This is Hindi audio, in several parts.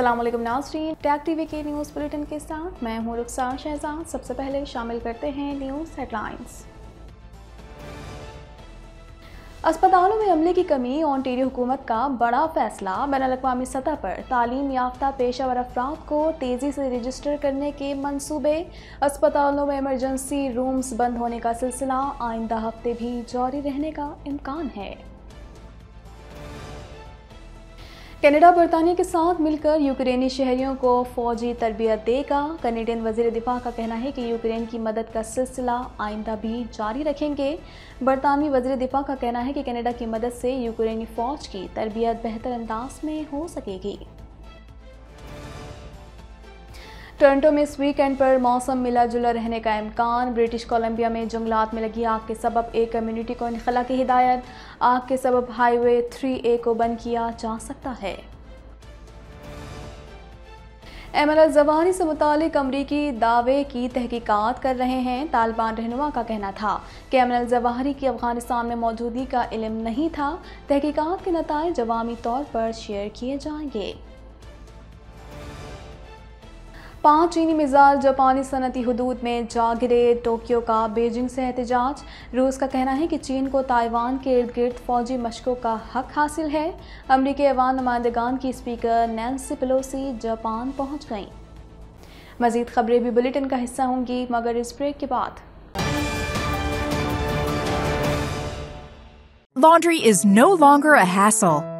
असलम नाजरीन टैग टीवी के न्यूज़ बुलेटिन के साथ मैं हूँ रुखसार शहजाद। सबसे पहले शामिल करते हैं न्यूज़ हेडलाइंस अस्पतालों में अमले की कमी ऑनटेरियो हुकूमत का बड़ा फैसला, बैन अवी सतह पर। तालीम याफ्ता पेशावर अफराद को तेज़ी से रजिस्टर करने के मनसूबे अस्पतालों में इमरजेंसी रूम्स बंद होने का सिलसिला, आइंदा हफ़्ते भी जारी रहने का इम्कान है। कनाडा, बरतानिया के साथ मिलकर यूक्रेनी शहरियों को फौजी तरबियत देगा। कनेडियन वज़ीर दिफा का कहना है कि यूक्रेन की मदद का सिलसिला आइंदा भी जारी रखेंगे। बरतानवी वज़ीर दिफा का कहना है कि कनाडा की मदद से यूक्रेनी फ़ौज की तरबियत बेहतर अंदाज में हो सकेगी। टोरंटो में इस वीकेंड पर मौसम मिला जुला रहने का इम्कान। ब्रिटिश कोलंबिया में जंगलात में लगी आग के सबब, एक कम्युनिटी को इनखला की हिदायत। आग के सबब हाईवे थ्री ए को बंद किया जा सकता है। एम एल जवानी से मुतक अमरीकी दावे की तहकीकात कर रहे हैं। तालिबान रहनुमा का कहना था कि एम एल जवाहरी की अफ़गानिस्तान में मौजूदगी का इलम नहीं था। तहकीकात के नतज जवामी तौर पर शेयर किए जाएँगे। पाँच चीनी मिसाइल जापानी सनती हदूद में जा गिरे टोक्यो का बीजिंग से एहतजाज। रूस का कहना है कि चीन को ताइवान के इर्द गिर्द फौजी मशकों का हक हासिल है। अमरीकी अवान नुमाइंदगान की स्पीकर नैन्सी पेलोसी जापान पहुँच गई। मजीद खबरें भी बुलेटिन का हिस्सा होंगी, मगर इस ब्रेक के बाद। Laundry is no longer a hassle.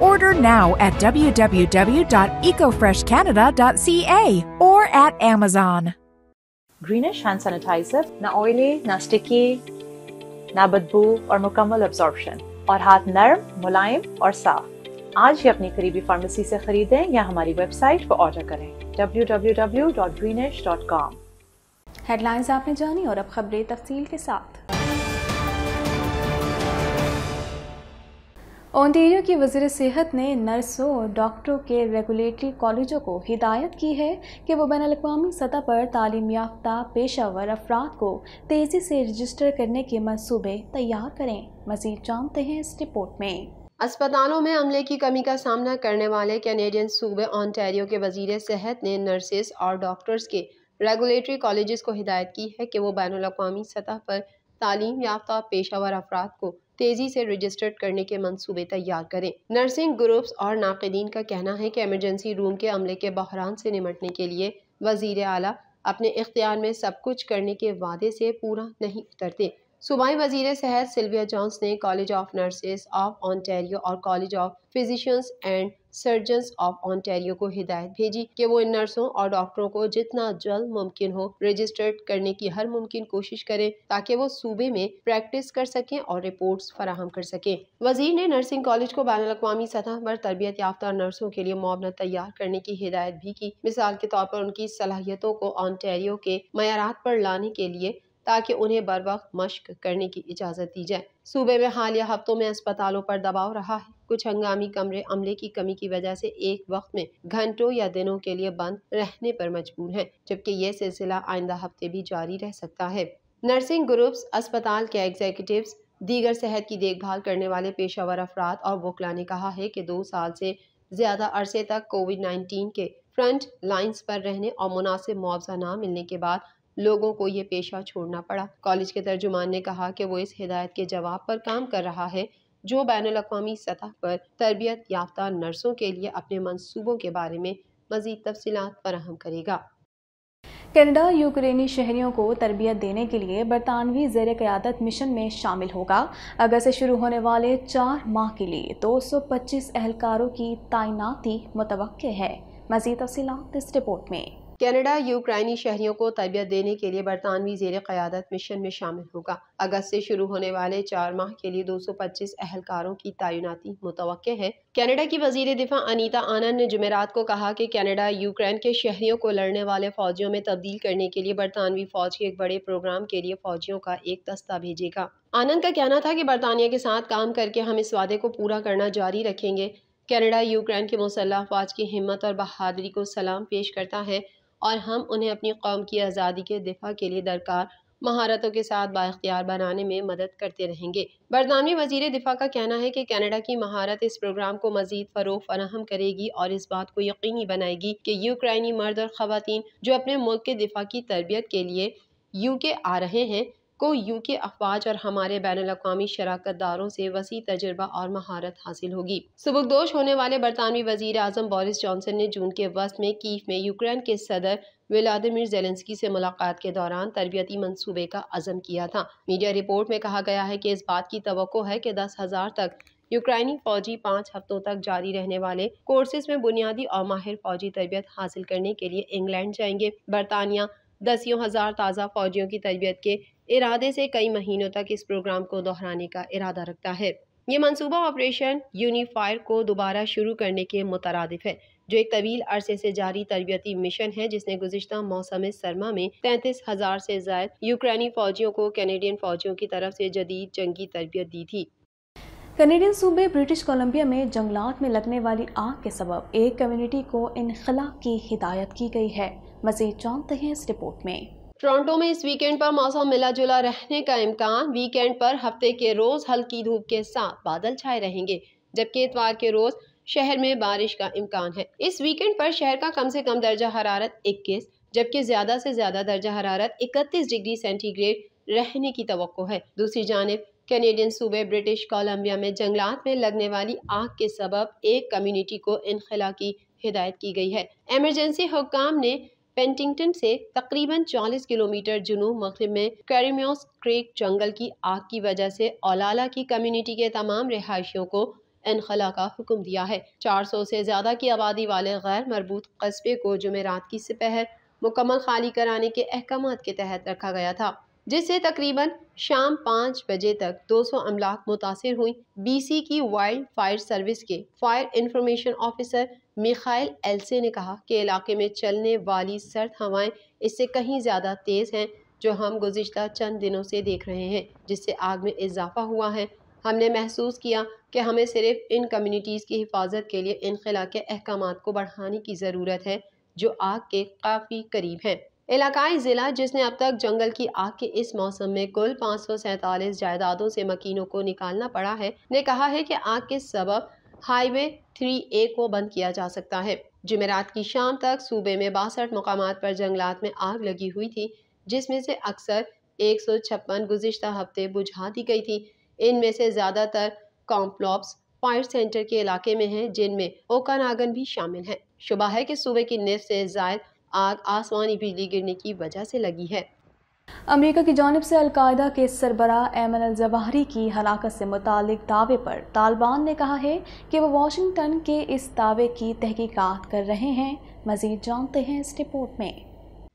Order now at www.ecofreshcanada.ca or at Amazon. Greenish hand sanitizer ना ऑयली ना स्टिकी ना बदबू और मुकम्मल एब्जॉर्प्शन और हाथ नरम मुलायम और साफ़ आज ही अपनी करीबी फार्मेसी से खरीदें या हमारी वेबसाइट पर ऑर्डर करें www.greenish.com हेडलाइंस आपने जानी और अब खबरें तफसील के साथ। ओंटेरियो की वज़ीर सेहत ने नर्सों और डॉक्टरों के रेगुलेटरी कॉलेजों को हिदायत की है कि वो बैन अवी सतह पर तालीम याफ्ता पेशावर अफराद को तेज़ी से रजिस्टर करने के मनसूबे तैयार करें। मजीद जानते हैं इस रिपोर्ट में। अस्पतालों में अमले की कमी का सामना करने वाले कैनेडियन सूबे ऑनटेरियो के वज़ीर सेहत ने नर्सेस और डॉक्टर्स के रेगुलेटरी कॉलेज को हिदायत की है कि वो बैन अवी सतह पर तालीम याफ्ता पेशावर अफराद को तेज़ी से रजिस्टर्ड करने के मंसूबे तैयार करें। नर्सिंग ग्रुप्स और नाकदीन का कहना है कि एमरजेंसी रूम के अमले के बहरान से निमटने के लिए वज़ीर अली अपने इख्तियार में सब कुछ करने के वादे से पूरा नहीं उतरते। सूबाई वज़ीर सेहत सिल्विया जॉन्स ने College of Nurses of Ontario और College of Physicians and Surgeons of Ontario को हिदायत भेजी कि वो इन नर्सों और डॉक्टरों को जितना जल्द मुमकिन हो रजिस्टर्ड करने की हर मुमकिन कोशिश करें ताकि वो सूबे में प्रैक्टिस कर सकें और रिपोर्ट्स फराहम कर सकें। वज़ीर ने नर्सिंग कॉलेज को बैन अवी सतह पर तरबियत याफ्ता नर्सों के लिए मुआवना तैयार करने की हिदायत भी की। मिसाल के तौर पर उनकी सलाहियतों को ऑनटेरियो के मैारात पर लाने के लिए ताकि उन्हें बर वक्त मश्क करने की इजाज़त दी जाए। सूबे में हालिया हफ्तों में अस्पतालों पर दबाव रहा है। कुछ हंगामी कमरे अमले की कमी की वजह से एक वक्त में घंटों या दिनों के लिए बंद रहने पर मजबूर हैं, जबकि ये सिलसिला आइंदा हफ़्ते भी जारी रह सकता है। नर्सिंग ग्रुप्स, अस्पताल के एग्जीक्यूटिव दीगर सेहत की देखभाल करने वाले पेशावर अफराद और वकला ने कहा है कि दो साल से ज़्यादा अरसे तक कोविड नाइन्टीन के फ्रंट लाइन्स पर रहने और मुनासिब मुआवजा न मिलने के बाद लोगों को ये पेशा छोड़ना पड़ा। कॉलेज के तर्जुमान ने कहा कि वो इस हिदायत के जवाब पर काम कर रहा है, जो बैन अवी सतह पर तरबियत याफ्ता नर्सों के लिए अपने मनसूबों के बारे में मजीद तफसीत फराहम करेगा। कनाडा, यूक्रेनी शहरियों को तरबियत देने के लिए बरतानवी जेर क़्यादत मिशन में शामिल होगा। अगस्त से शुरू होने वाले चार माह के लिए 225 एहलकारों की तैनाती मुतव है। मजीद तफसीत इस रिपोर्ट में। कनाडा यूक्राइनी शहरियों को तरबियत देने के लिए बरतानवी जेर क़्यादत मिशन में शामिल होगा। अगस्त से शुरू होने वाले चार माह के लिए 225 अहलकारों की तैनाती मुतव है। कनाडा की वज़ीर दिफा अनीता आनंद ने जुमेरात को कहा कि कनाडा, यूक्रेन के शहरियों को लड़ने वाले फौजियों में तब्दील करने के लिए बरतानवी फौज के एक बड़े प्रोग्राम के लिए फौजियों का एक दस्ता भेजेगा। आनंद का कहना था कि बरतानिया के साथ काम करके हम इस वादे को पूरा करना जारी रखेंगे। कनाडा, यूक्रेन के मुसल्ह फौज की हिम्मत और बहादुरी को सलाम पेश करता है। और हम उन्हें अपनी कौम की आज़ादी के दिफा के लिए दरकार महारतों के साथ बाख्तियार बनाने में मदद करते रहेंगे। बरतानवी वज़ीर दिफा का कहना है कि कनाडा की महारत इस प्रोग्राम को मजीद फ़रोग फराहम करेगी और इस बात को यकीनी बनाएगी कि यूक्राइनी मर्द और ख़वान जो अपने मुल्क के दिफा की तरबियत के लिए यू के आ रहे हैं को यू के अफवाज और हमारे बैन अवी शराकत दारों से वसी तजर्बा और महारत हासिल होगी। सुबकदोश होने वाले बरतानवी वज़ीर अजम बोरिस जॉनसन ने जून के वस्त में कीफ में यूक्रेन के सदर व्लादिमिर जेलेंसकी से मुलाकात के दौरान तरबियती मनसूबे का अज़म किया था। मीडिया रिपोर्ट में कहा गया है कि इस बात की तो है कि दस हज़ार तक यूक्राइनी फौजी पाँच हफ्तों तक जारी रहने वाले कोर्सेज में बुनियादी और माहिर फौजी तरबियत हासिल करने के लिए इंग्लैंड जाएँगे। बरतानिया दसियों हज़ार ताज़ा फौजियों की तरबियत के इरादे से कई महीनों तक इस प्रोग्राम को दोहराने का इरादा रखता है। ये मनसूबा ऑपरेशन यूनिफायर को दोबारा शुरू करने के मुतरद है, जो एक तवील अरसे से जारी तरबियती मिशन है, जिसने गुजशत मौसम सरमा में तैंतीस हज़ार से ज़्यादा यूक्रेनी फौजियों को कैनेडियन फौजियों की तरफ़ से जदीद जंगी तरबियत दी थी। कैनेडियन सूबे ब्रिटिश कोलंबिया में जंगलात में लगने वाली आग के सबब एक कम्युनिटी को इनखला की हिदायत की गई है। मजीद जानते हैं इस रिपोर्ट में। टोरंटो में इस वीकेंड पर मौसम मिला जुला रहने का इम्कान। वीकेंड पर हफ़्ते के रोज हल्की धूप के साथ बादल छाए रहेंगे, जबकि इतवार के रोज शहर में बारिश का इम्कान है। इस वीकेंड पर शहर का कम से कम दर्जा हरारत 21 जबकि ज़्यादा से ज़्यादा दर्जा हरारत 31 डिग्री सेंटीग्रेड रहने की तो है। दूसरी जानब, कैनेडियन सूबे ब्रिटिश कोलंबिया में जंगलात में लगने वाली आग के सबब एक कम्यूनिटी को इनखला की हिदायत की गई है। एमरजेंसी हुकाम ने पेंटिंगटन से तकरीबन 40 किलोमीटर जुनूब मगरब में कैरिमियोस क्रेक जंगल की आग की वजह से ओलाला की कम्युनिटी के तमाम रिहायशियों को इनखला का हुक्म दिया है। 400 से ज़्यादा की आबादी वाले गैर मरबूत कस्बे को जुमेरात की सिपहर मुकम्मल खाली कराने के अहकाम के तहत रखा गया था, जिससे तकरीबन शाम पाँच बजे तक 200 अमलाक मुतासर हुई। बीसी की वाइल्ड फायर सर्विस के fire information officer Mikhail else ने कहा कि इलाके में चलने वाली सर्द हवाएँ इससे कहीं ज़्यादा तेज़ हैं, जो हम गुज्त चंद दिनों से देख रहे हैं, जिससे आग में इजाफा हुआ है। हमने महसूस किया कि हमें सिर्फ़ इन कम्युनिटीज़ की हिफाजत के लिए इनखला के अहकाम को बढ़ाने की ज़रूरत है, जो आग के काफ़ी करीब हैं। इलाकाई ज़िला, जिसने अब तक जंगल की आग के इस मौसम में कुल पाँच सौ सैंतालीस जायदादों से मकीनों को निकालना पड़ा है, ने कहा है कि आग के सबब हाईवे थ्री ए को बंद किया जा सकता है। जुमेरात की शाम तक सूबे में बासठ मकाम पर जंगलात में आग लगी हुई थी, जिसमें से अक्सर एक सौ छप्पन गुजशत हफ़्ते बुझा दी गई थी। इनमें से ज़्यादातर कॉम्प्लॉप्स फायर सेंटर के इलाके में हैं, जिनमें ओकानागन भी शामिल है। शुबा है कि सूबे की निफ से जायद आग आसमानी बिजली गिरने की वजह से लगी है। अमेरिका की जानब से अलकायदा के सरबरा एमन अल जवाहरी की हलाकत से मुतल दावे पर तालिबान ने कहा है कि वह वाशिंगटन के इस दावे की तहकीकात कर रहे हैं। मजीद जानते हैं इस रिपोर्ट में।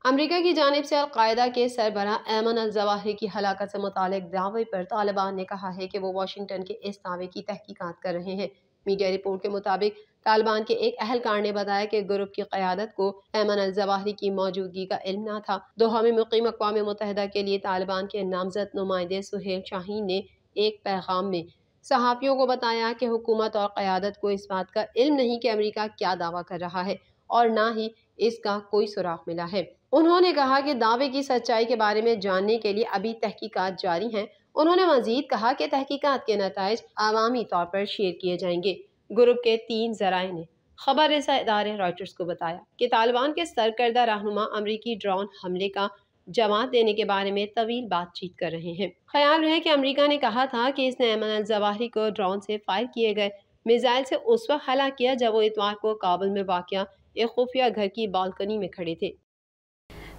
अमरीका की जानब से अलकायदा के सरबरा एमन अल जवाहरी की हलाकत से मुतल दावे पर तालिबान ने कहा है कि वो वाशिंगटन के इस दावे की तहकीकात कर रहे हैं। मीडिया रिपोर्ट के मुताबिक तालिबान के एक अहलकार ने बताया कि ग्रुप की क्यादत को ऐमन अल जवाहरी की मौजूदगी का इल्म न था। दोहा में मुकीम अकवा मुतहदा के लिए तालिबान के नामजद नुमाइंदे सुहेल शाहीन ने एक पैगाम में सहाफ़ियों को बताया कि हुकूमत और क़्यादत को इस बात का इल्म नहीं कि अमरीका क्या दावा कर रहा है और ना ही इसका कोई सुराख मिला है। उन्होंने कहा कि दावे की सच्चाई के बारे में जानने के लिए अभी तहकीकात जारी हैं। उन्होंने मजीद कहा कि तहकीकात के नतज आवामी तौर पर शेयर किए जाएँगे। ग्रुप के तीन जराए ने खबर रसा इदारे रॉयटर्स को बताया कि तालिबान के सरकर्दा रहनुमा अमरीकी ड्रोन हमले का जवाब देने के बारे में तवील बातचीत कर रहे हैं। ख्याल रहे कि अमेरिका ने कहा था कि इसने अमन जवाहरी को ड्रोन से फायर किए गए मिज़ाइल से उस वक्त हला किया जब वो इतवार को काबुल में वाक़ एक खुफिया घर की बालकनी में खड़े थे।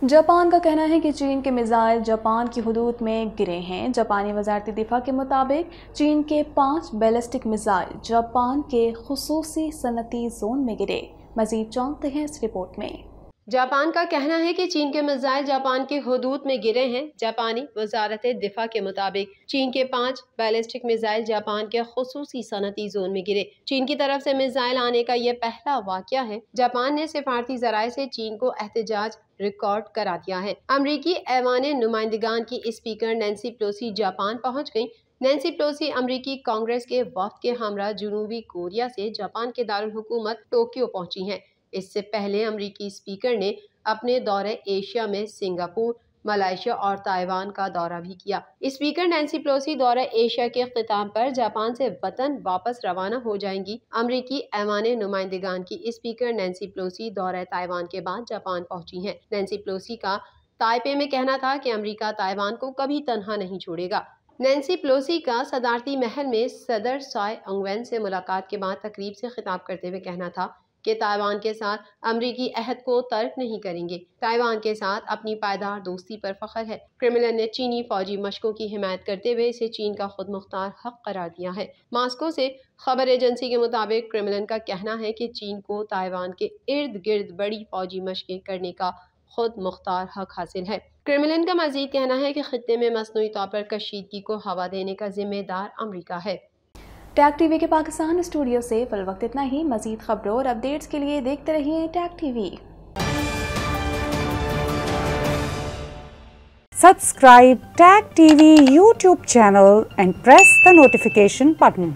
जापान का कहना है कि चीन के मिज़ाइल जापान की हदूद में गिरे हैं। जापानी वजारती दिफा के मुताबिक, चीन के पाँच बैलिस्टिक मिज़ाइल जापान के खसूसी सनती जोन में गिरे। मजीद जानते हैं इस रिपोर्ट में। जापान का कहना है कि चीन के मिसाइल जापान के हदूद में गिरे हैं। जापानी वजारत दिफा के मुताबिक चीन के पाँच बैलिस्टिक मिसाइल जापान के खसूसी सनती जोन में गिरे। चीन की तरफ़ से मिसाइल आने का यह पहला वाक़ है। जापान ने सिफारती जराये से चीन को एहतजाज रिकॉर्ड करा दिया है। अमरीकी ऐवान नुमाइंदगान की स्पीकर नैन्सी प्लोसी जापान पहुँच गई नैन्सी प्लोसी अमरीकी कांग्रेस के वक्त के हमरा जनूबी कोरिया से जापान के दारकूमत टोक्यो पहुँची हैं। इससे पहले अमरीकी स्पीकर ने अपने दौरे एशिया में सिंगापुर, मलाइशिया और ताइवान का दौरा भी किया। स्पीकर नैन्सी प्लोसी दौरा एशिया के खिताब पर जापान से वतन वापस रवाना हो जाएँगी। अमरीकी ऐवान नुमाइंदगान की स्पीकर नैन्सी प्लोसी दौरा ताइवान के बाद जापान पहुँची हैं। नैन्सी प्लोसी का ताइपे में कहना था कि अमेरिका ताइवान को कभी तनहा नहीं छोड़ेगा। नैन्सी प्लोसी का सदारती महल में सदर साय अंगवेन से मुलाकात के बाद तकरीब से खिताब करते हुए कहना था कि ताइवान के साथ अमरीकी अहद को तर्क नहीं करेंगे। ताइवान के साथ अपनी पायदार दोस्ती पर फख्र है। क्रिमिनल ने चीनी फौजी मशकों की हिमायत करते हुए इसे चीन का खुद मुख्तार हक करार दिया है। मास्को से खबर एजेंसी के मुताबिक क्रिमिलन का कहना है कि चीन को ताइवान के इर्द गिर्द बड़ी फौजी मशकें करने का खुद मुख्तार हक हासिल है। क्रिमिलन का मजीद कहना है कि खत्े में मसनू तौर पर कशीदगी को हवा देने का जिम्मेदार अमरीका है। टैग टीवी के पाकिस्तान स्टूडियो से फिल वक्त इतना ही। मजीद खबरों और अपडेट्स के लिए देखते रहिए Tag TV. Subscribe Tag TV YouTube channel and press the notification button.